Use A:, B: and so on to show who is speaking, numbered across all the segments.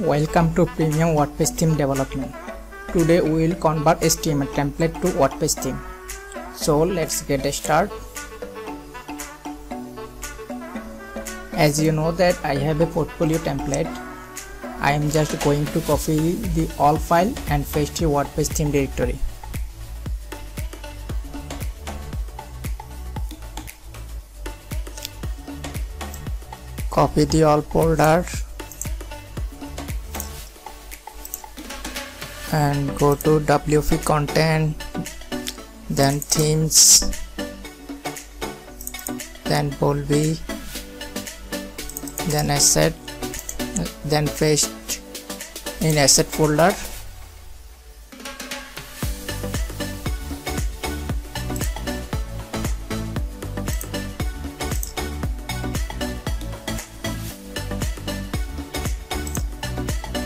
A: Welcome to Premium WordPress theme development. Today we will convert HTML template to WordPress theme. So let's get started. As you know that I have a portfolio template. I am just going to copy the all file and paste to WordPress theme directory. Copy the all folder and go to wp content then themes then Bowlby then asset then paste in asset folder.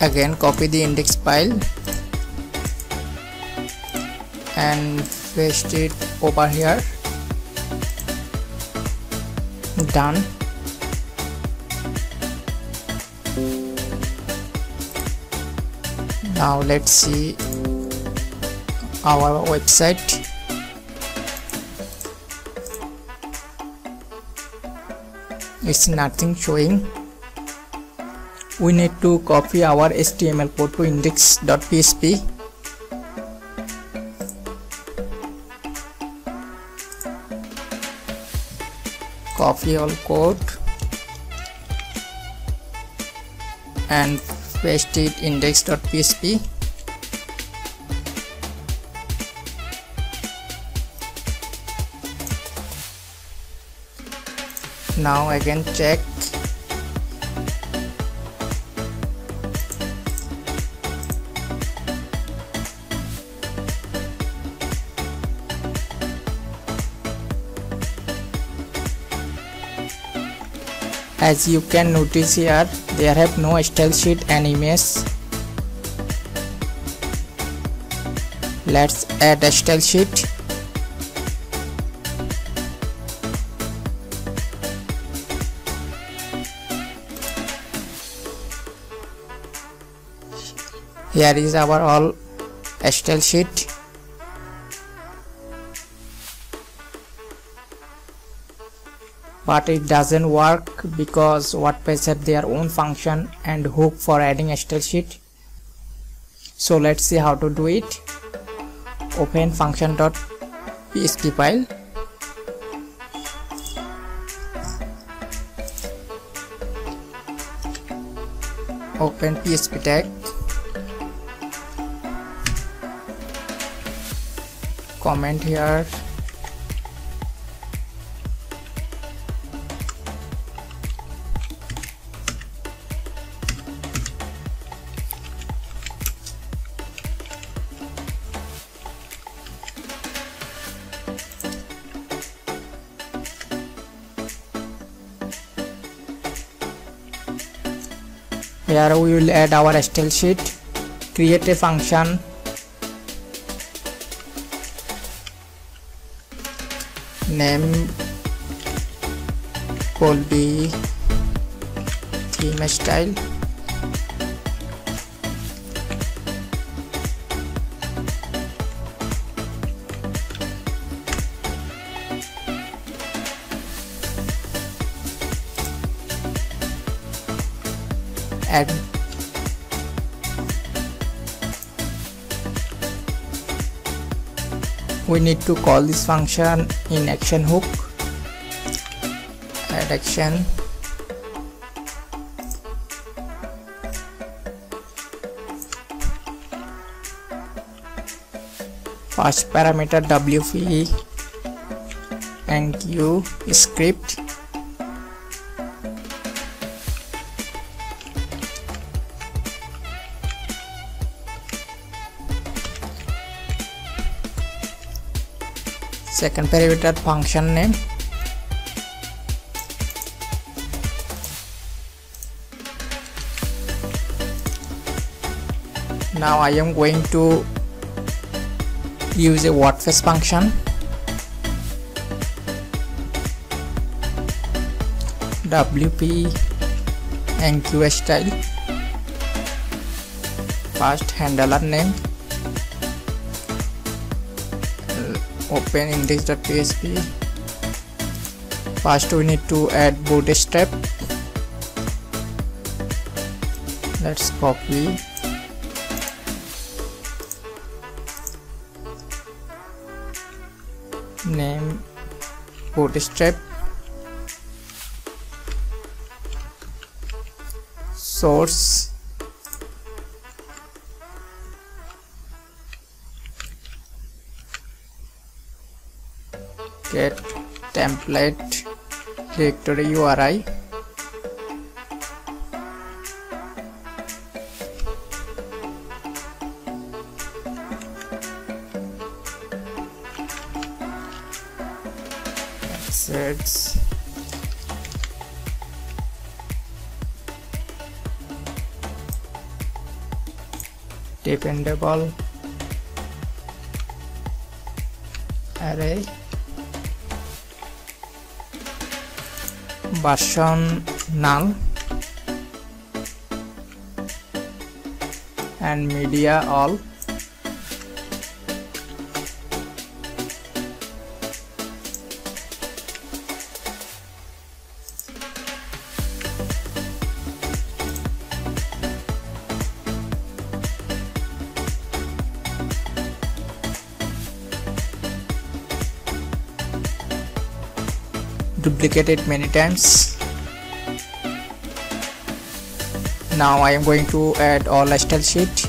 A: Again copy the index file and paste it over here. Done. Now let's see our website. It's nothing showing. We need to copy our html code to index.php copy all code and paste it index.php now again check as you can notice here there have no style sheet and image let's add a style sheet. Here is our all style sheet but it doesn't work because WordPress have their own function and hook for adding a style sheet. So let's see how to do it. Open function.php file. Open php tag. Comment here here we will add our style sheet create a function name will be theme style add we need to call this function in action hook. Add action. First parameter wp enqueue script second parameter function name. Now I am going to use a WordPress function. WP enqueue style. First handler name open index.php first we need to add bootstrap let's copy. Name bootstrap source get template directory URI assets dependable array বাসন নাল and media all duplicate it many times. Now I am going to add all style sheet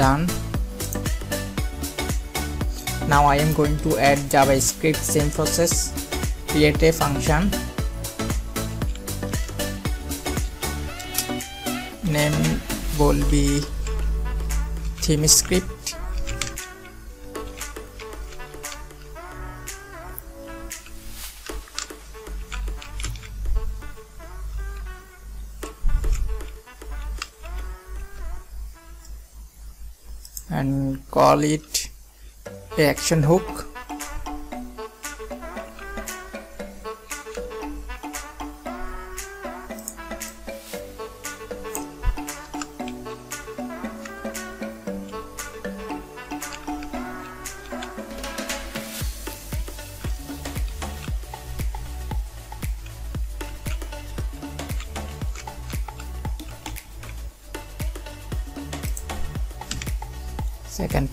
A: done. Now I am going to add JavaScript same process create a function. Name will be theme script call it action hook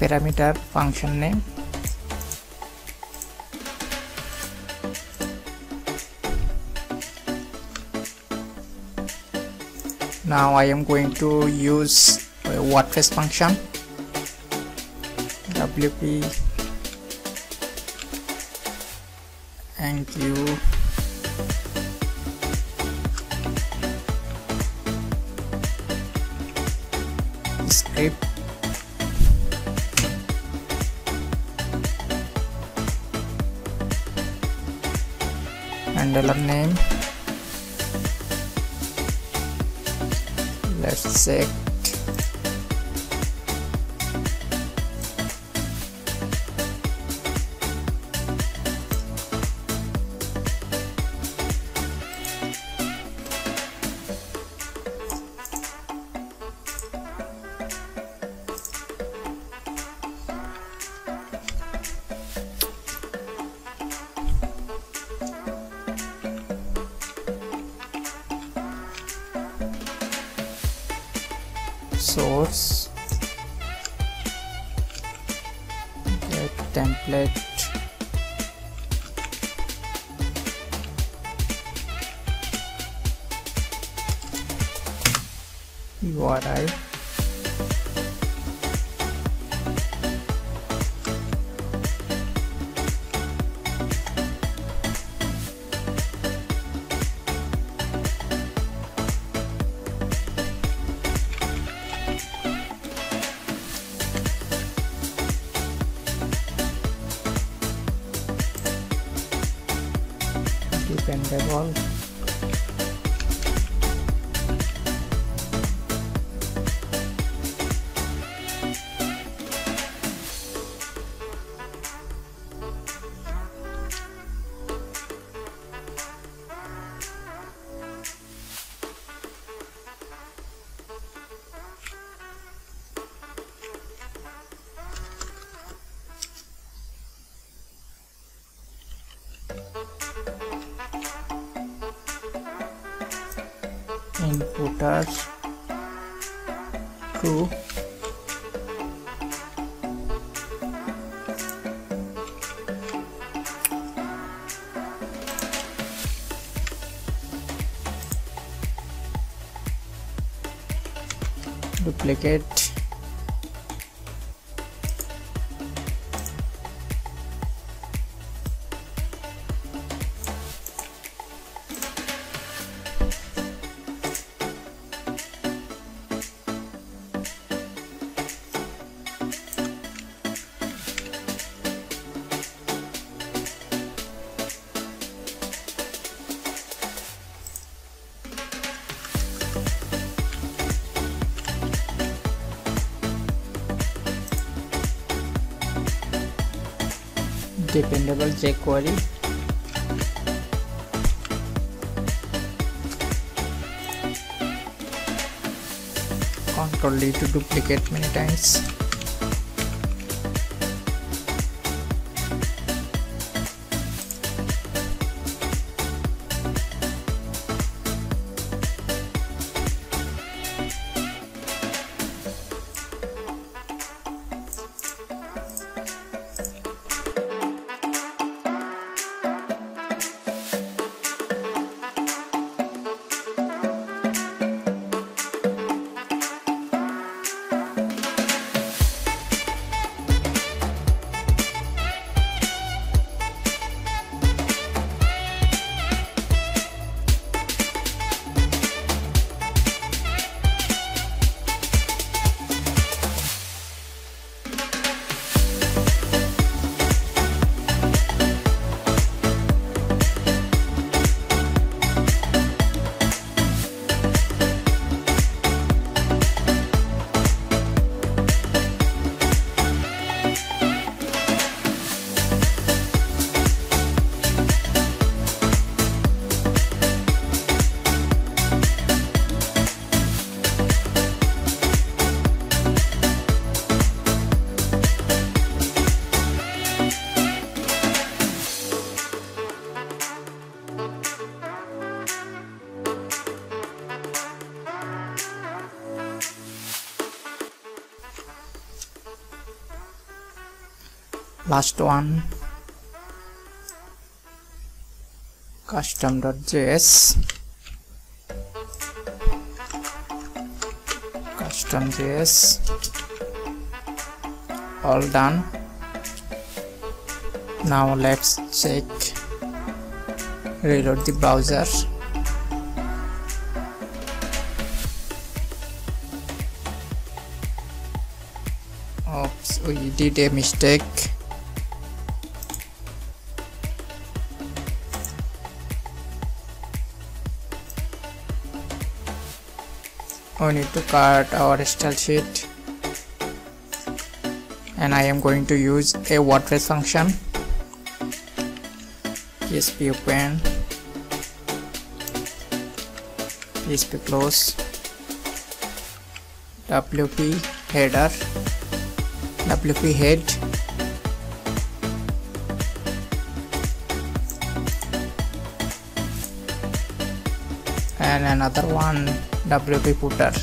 A: parameter function name. Now I am going to use a WordPress function wp thank you handler name let's check source get template. URI in footer true duplicate dependable jQuery Control D to duplicate many times last one. Custom.js custom.js all done. Now let's check. Reload the browser. Oops we did a mistake we need to cut our style sheet. And I am going to use a WordPress function. PHP open. PHP close. WP header. WP head. And another one WP footer.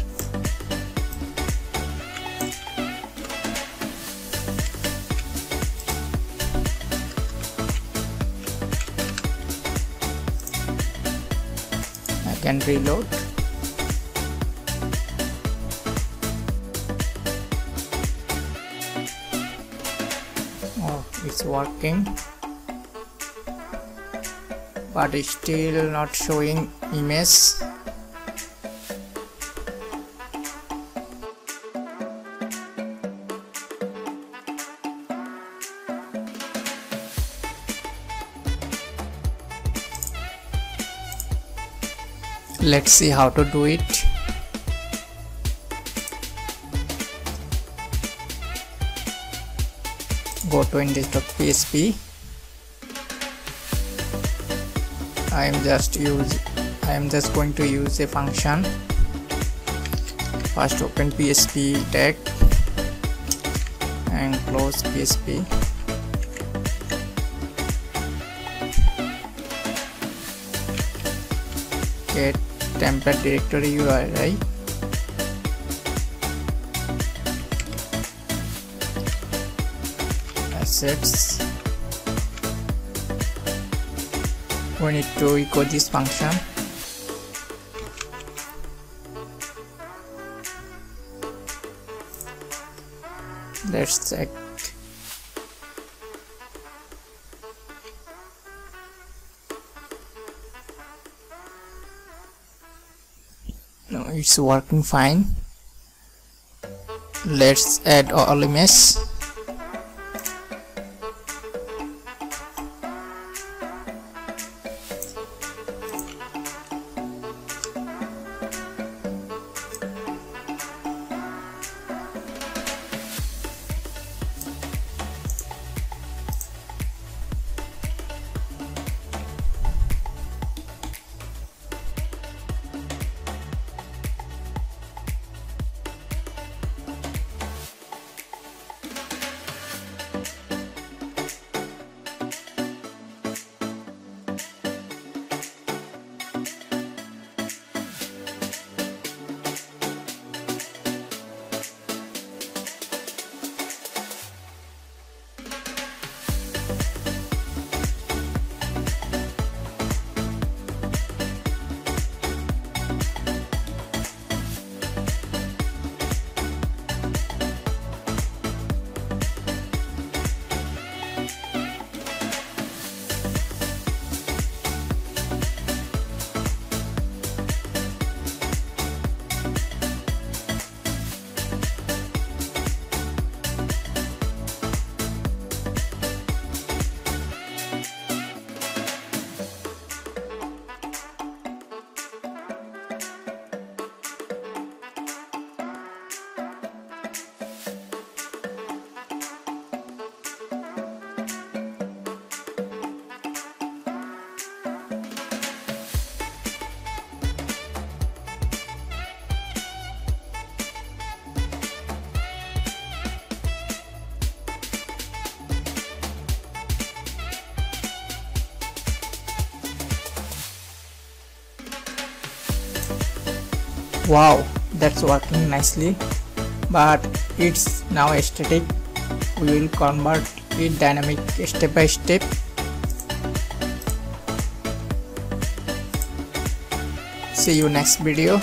A: I can reload. Oh it's working. But it's still not showing image. Let's see how to do it. Go to index.php I am just use I am just going to use a function. First open PHP tag and close PHP get template directory URI assets. We need to echo this function. Let's check it's working fine. Let's add all image wow that's working nicely. But it's now static we will convert it dynamic step by step. See you next video